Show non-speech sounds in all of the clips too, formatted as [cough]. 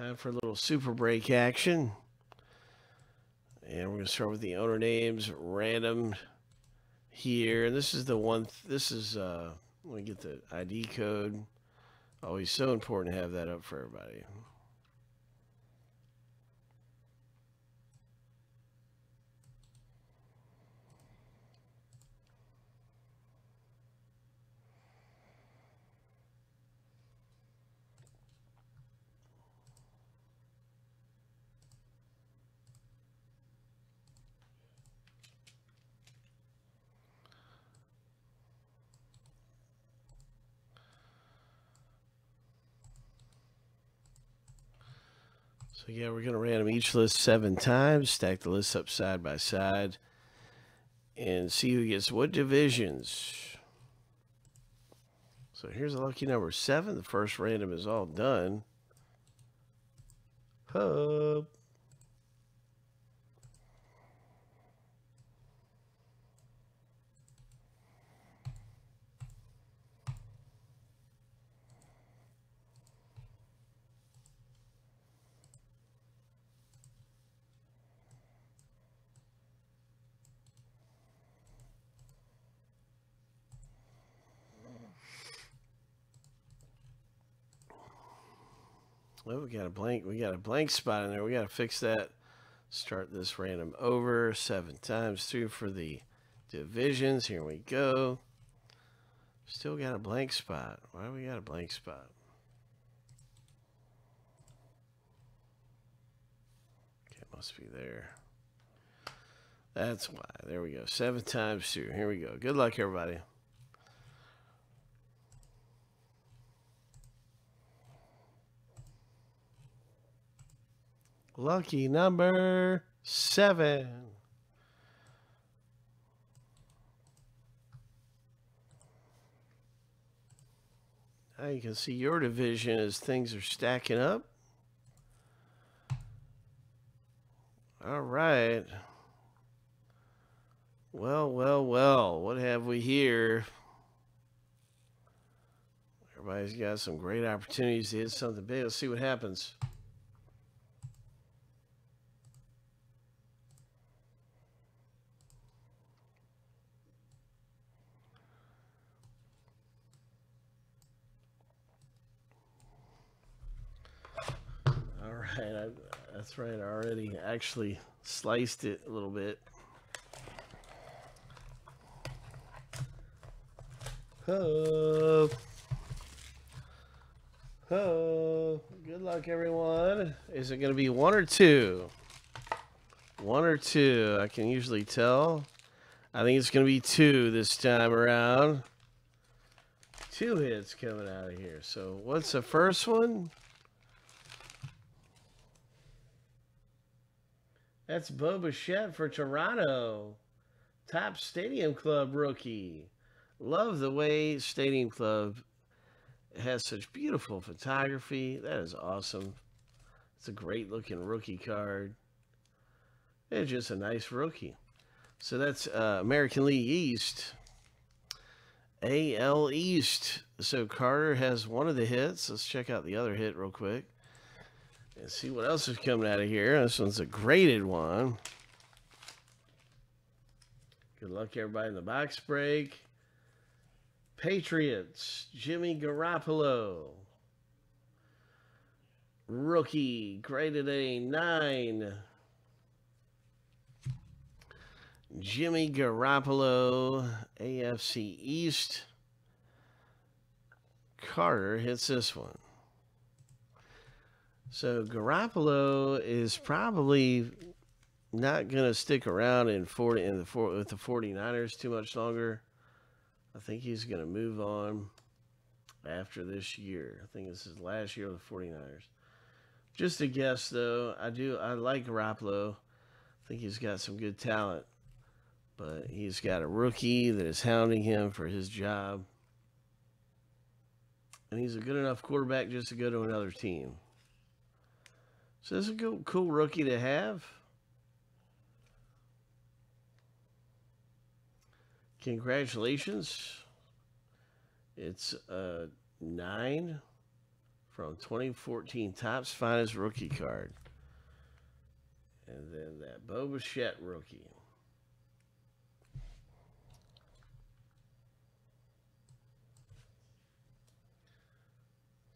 Time for a little super break action. And we're going to start with the owner names, random here. And this is the one, this is, uh, let me get the ID code. Always so important to have that up for everybody. So yeah, we're going to random each list seven times, stack the lists up side by side, and see who gets what divisions. So here's a lucky number seven. The first random is all done. Hub. Well, we got a blank. We got a blank spot in there. We got to fix that. Start this random over seven times through for the divisions. Here we go. Still got a blank spot. Why we got a blank spot? Okay, must be there. That's why. There we go. Seven times through. Here we go. Good luck, everybody. Lucky number seven. Now you can see your division as things are stacking up. All right. Well, well, well. What have we here? Everybody's got some great opportunities to hit something big. Let's see what happens. [laughs] right. I, that's right. I already actually sliced it a little bit. Oh. Oh. Good luck, everyone. Is it going to be one or two? One or two. I can usually tell. I think it's going to be two this time around. Two hits coming out of here. So what's the first one? That's Bo Bichette for Toronto. Topps Stadium Club rookie. Love the way Stadium Club has such beautiful photography. That is awesome. It's a great looking rookie card. It's just a nice rookie. So that's uh, American League East. AL East. So Carter has one of the hits. Let's check out the other hit real quick. Let's see what else is coming out of here. This one's a graded one. Good luck, everybody, in the box break. Patriots, Jimmy Garoppolo. Rookie, graded a 9. Jimmy Garoppolo, AFC East. Carter hits this one. So Garoppolo is probably not going to stick around in 40 in the four, with the 49ers too much longer. I think he's going to move on after this year. I think this is last year with the 49ers. Just a guess though. I do I like Garoppolo. I think he's got some good talent. But he's got a rookie that is hounding him for his job. And he's a good enough quarterback just to go to another team. So this is a cool, cool rookie to have. Congratulations. It's a uh, nine from 2014 Topps Finest rookie card. And then that Bo Bichette rookie.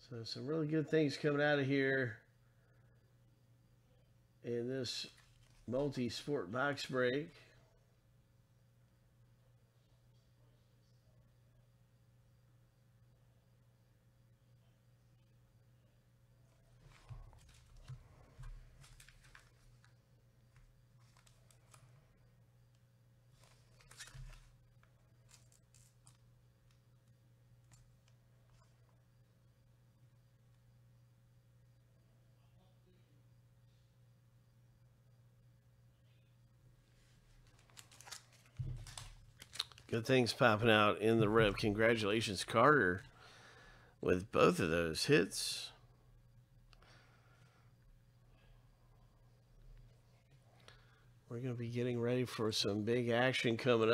So some really good things coming out of here in this multi-sport box break. Good things popping out in the rip. Congratulations, Carter, with both of those hits. We're going to be getting ready for some big action coming up.